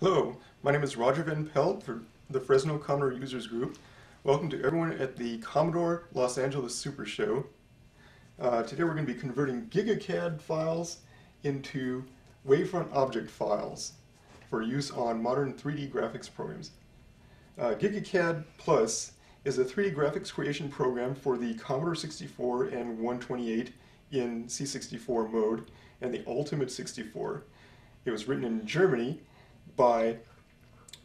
Hello, my name is Roger Van Pelt for the Fresno Commodore Users Group. Welcome to everyone at the Commodore Los Angeles Super Show. Uh, today we're going to be converting GigaCAD files into wavefront object files for use on modern 3D graphics programs. Uh, GigaCAD Plus is a 3D graphics creation program for the Commodore 64 and 128 in C64 mode and the Ultimate 64. It was written in Germany by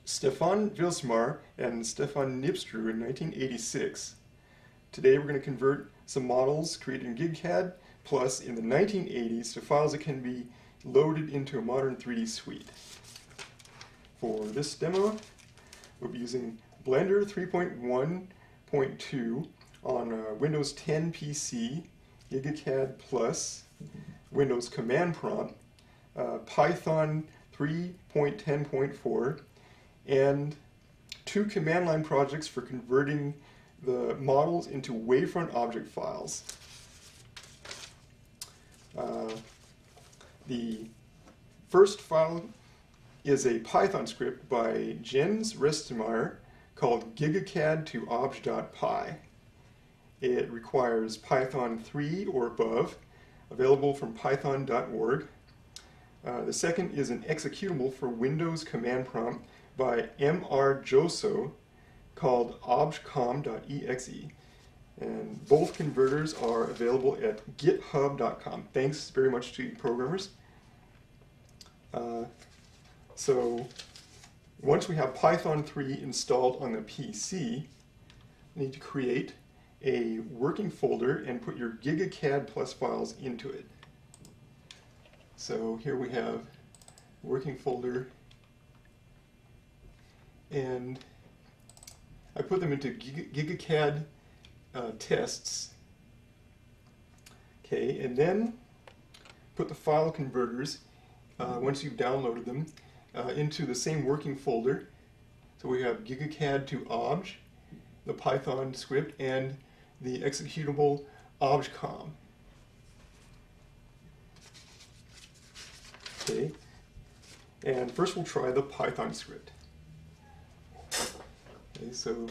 Stefan Vilsmeier and Stefan Nibstru in 1986. Today we're going to convert some models created in GigaCAD Plus in the 1980s to files that can be loaded into a modern 3D suite. For this demo, we'll be using Blender 3.1.2 on uh, Windows 10 PC, GigaCAD Plus, Windows Command Prompt, uh, Python 3.10.4, and two command line projects for converting the models into wavefront object files. Uh, the first file is a Python script by Jens Restemeyer called gigacad to obj.py. It requires Python 3 or above, available from python.org. Uh, the second is an executable for Windows command prompt by M.R. Joso called objcom.exe. And both converters are available at github.com. Thanks very much to you programmers. Uh, so once we have Python 3 installed on the PC, need to create a working folder and put your GigaCAD Plus files into it. So here we have working folder and I put them into GigaCAD uh, tests. Okay, and then put the file converters, uh, once you've downloaded them, uh, into the same working folder. So we have GigaCAD to obj, the Python script, and the executable objcom. Okay, and first we'll try the Python script. Okay, so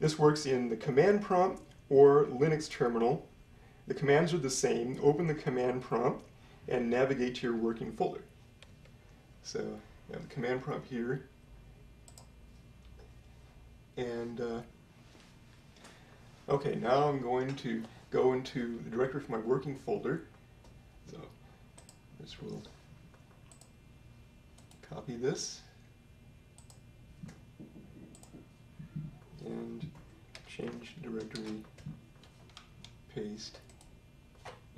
this works in the command prompt or Linux terminal. The commands are the same. Open the command prompt and navigate to your working folder. So I have the command prompt here. And uh, okay, now I'm going to go into the directory for my working folder. So this will copy this. and change directory, paste,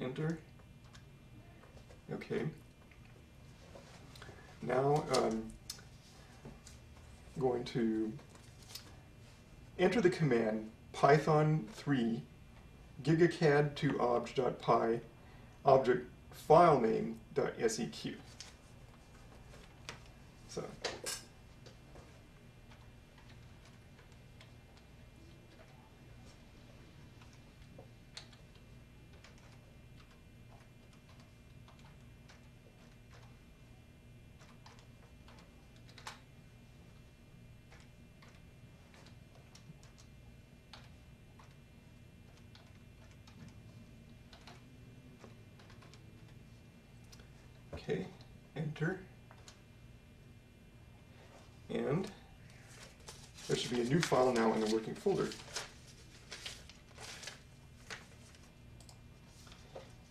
enter. Okay. Now I'm going to enter the command python 3 gigacad to obj.py object file name.seq. So Okay, enter. And there should be a new file now in the working folder.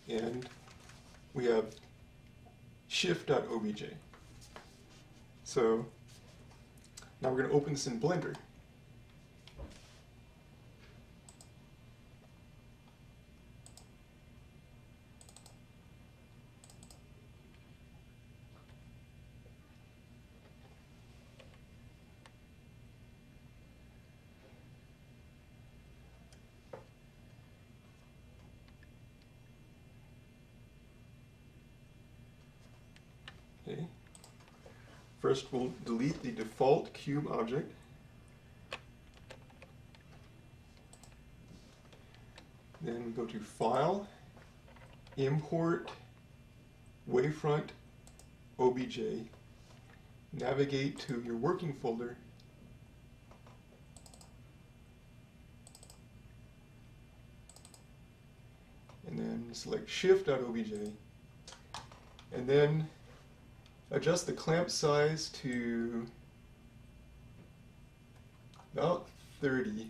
And we have shift.obj. So now we're going to open this in Blender. Okay. First we'll delete the default cube object. Then go to File, Import, Wavefront, OBJ, navigate to your working folder. And then select shift.obj and then adjust the clamp size to about 30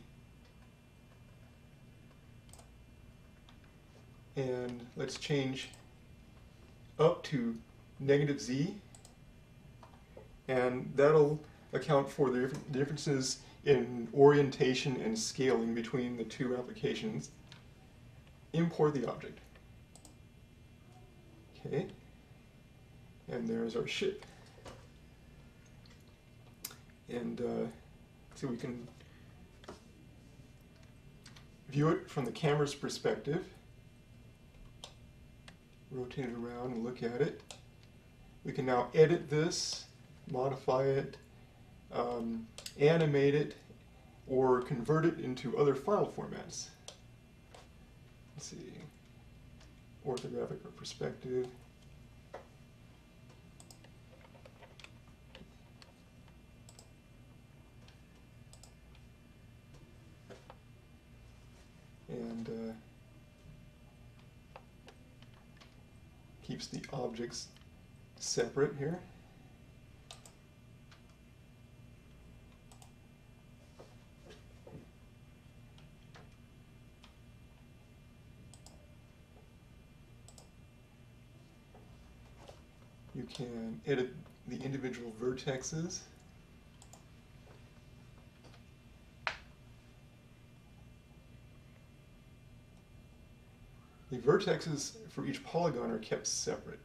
and let's change up to negative z and that'll account for the differences in orientation and scaling between the two applications. Import the object. Okay, and there's our ship. And uh, so we can view it from the camera's perspective rotate it around and look at it. We can now edit this, modify it, um, animate it, or convert it into other file formats. Let's see, orthographic or perspective. And uh, keeps the objects separate here. You can edit the individual vertexes. The vertexes for each polygon are kept separate.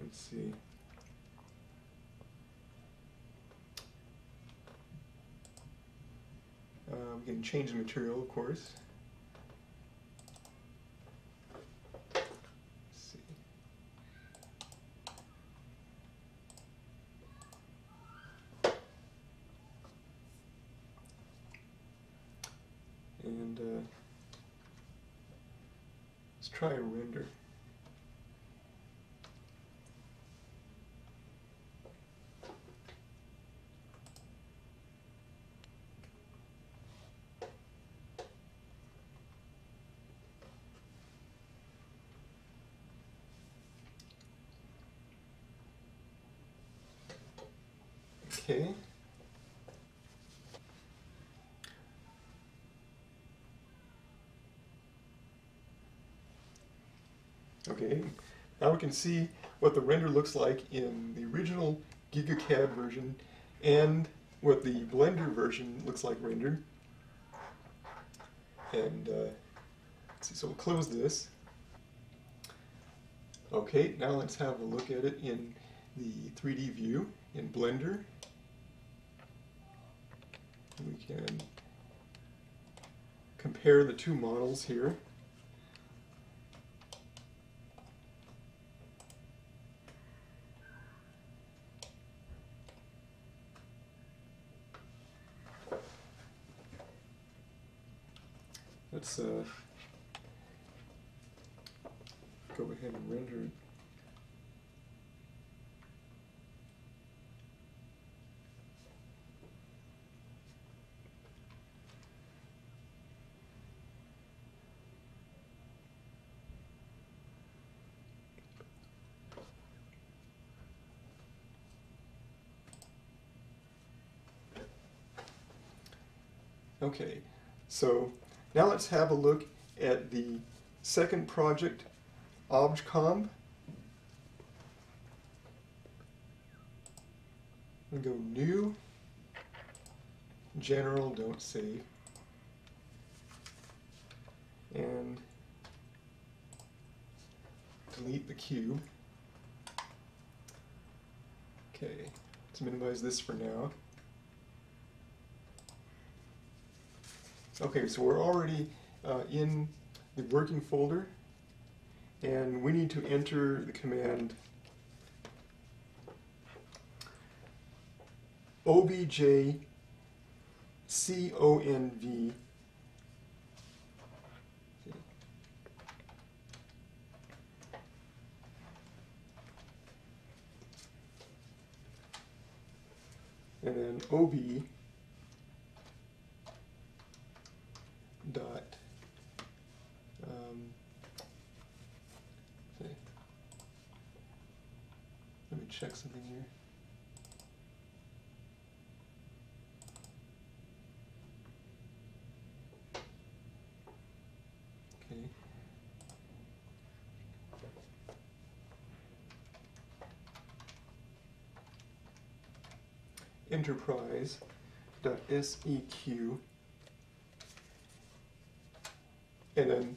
Let's see. Uh, we can change the material, of course. and uh, let's try a render. Okay. Okay, now we can see what the render looks like in the original GigaCAD version and what the Blender version looks like rendered. And uh, see, so we'll close this. Okay, now let's have a look at it in the 3D view in Blender. We can compare the two models here. Let's uh, go ahead and render it. Okay, so now let's have a look at the second project, ObjComp. We go New, General, don't save, and delete the cube. Okay, let's minimize this for now. Okay, so we're already uh, in the working folder and we need to enter the command obj conv and then ob check something here. Okay. enterprise.seq and then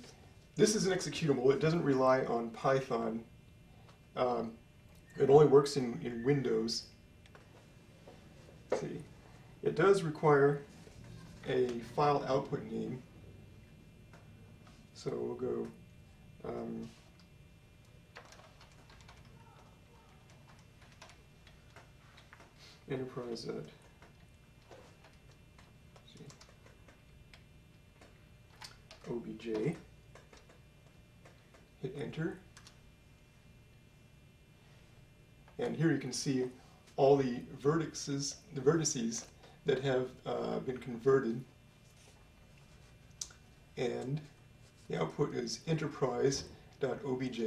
this is an executable. It doesn't rely on Python. Um, it only works in, in Windows. Let's see. It does require a file output name. So we'll go um, enterprise at obj, hit enter, and here you can see all the vertices, the vertices that have uh, been converted, and the output is enterprise.obj.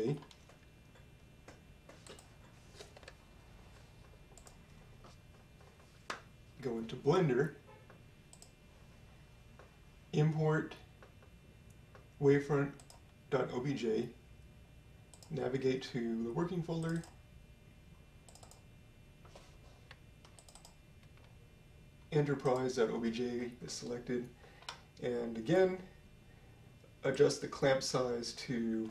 Go into Blender, import wavefront.obj, navigate to the working folder, enterprise.obj is selected, and again, adjust the clamp size to,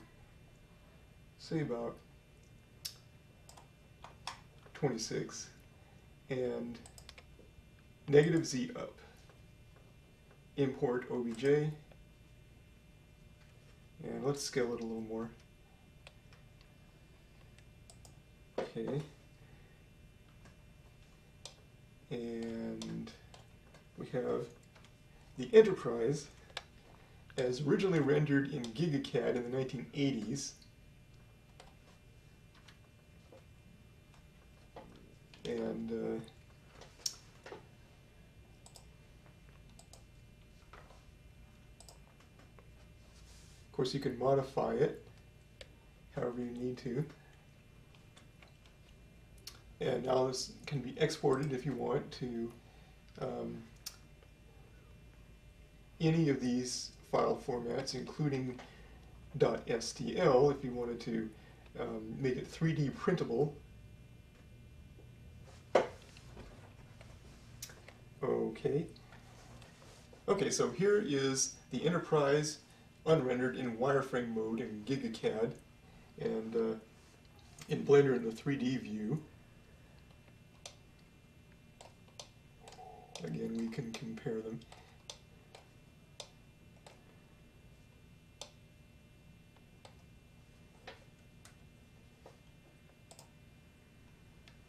say about 26, and negative Z up. Import obj, and let's scale it a little more. Okay. And have the Enterprise as originally rendered in GigaCAD in the 1980s. And uh, course, you can modify it however you need to. And now this can be exported if you want to um, any of these file formats, including .stl if you wanted to um, make it 3D printable. Okay. Okay, so here is the Enterprise unrendered in wireframe mode in GigaCAD and uh, in Blender in the 3D view. Again, we can compare them.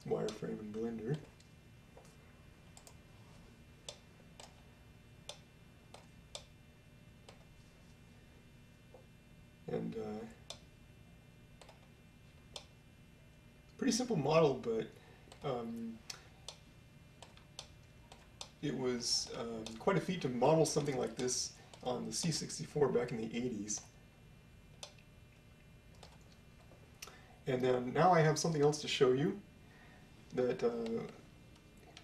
Wireframe in Blender. and uh, pretty simple model, but um, it was um, quite a feat to model something like this on the C64 back in the 80s. And then now I have something else to show you that uh,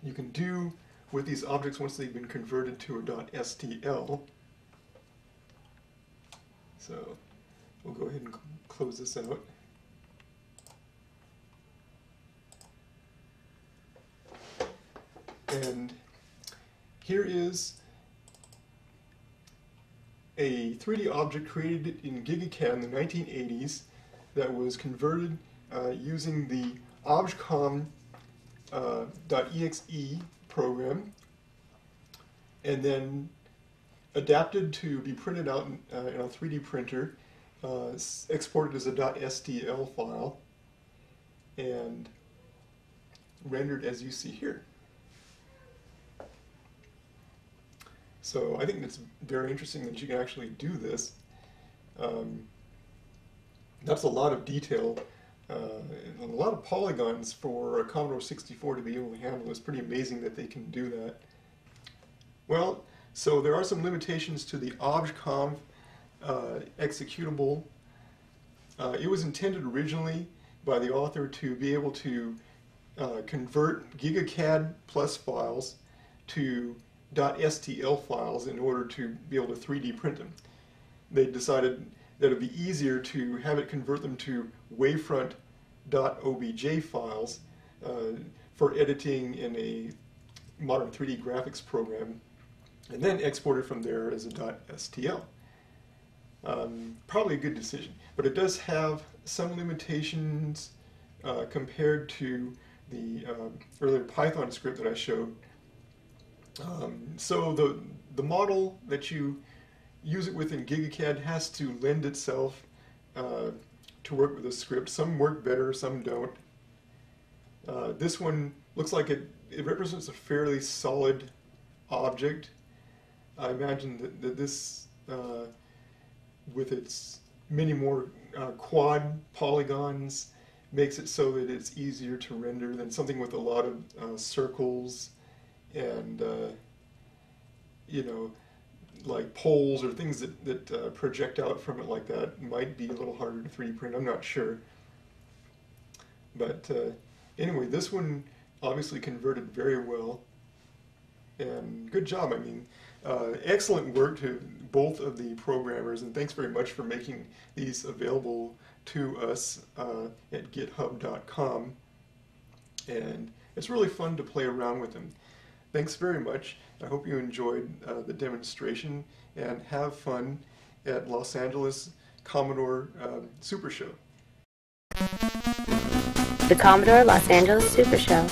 you can do with these objects once they've been converted to a .stl. So We'll go ahead and close this out. And here is a 3D object created in GigaCAD in the 1980s that was converted uh, using the objcom.exe uh, program and then adapted to be printed out in, uh, in a 3D printer uh, exported as a .stl file and rendered as you see here. So I think it's very interesting that you can actually do this. Um, that's a lot of detail uh, a lot of polygons for a Commodore 64 to be able to handle. It's pretty amazing that they can do that. Well, so there are some limitations to the OBJConf uh, executable. Uh, it was intended originally by the author to be able to uh, convert GigaCAD plus files to .stl files in order to be able to 3D print them. They decided that it would be easier to have it convert them to wavefront.obj files uh, for editing in a modern 3D graphics program and then export it from there as a .stl. Um, probably a good decision, but it does have some limitations uh, compared to the uh, earlier Python script that I showed. Um, so the the model that you use it within GigaCAD has to lend itself uh, to work with a script. Some work better, some don't. Uh, this one looks like it, it represents a fairly solid object. I imagine that, that this, uh, with its many more uh, quad polygons, makes it so that it's easier to render than something with a lot of uh, circles and, uh, you know, like poles or things that, that uh, project out from it like that might be a little harder to 3D print. I'm not sure. But uh, anyway, this one obviously converted very well. And good job. I mean, uh, excellent work to both of the programmers, and thanks very much for making these available to us uh, at github.com. And it's really fun to play around with them. Thanks very much. I hope you enjoyed uh, the demonstration and have fun at Los Angeles Commodore uh, Super Show. The Commodore Los Angeles Super Show.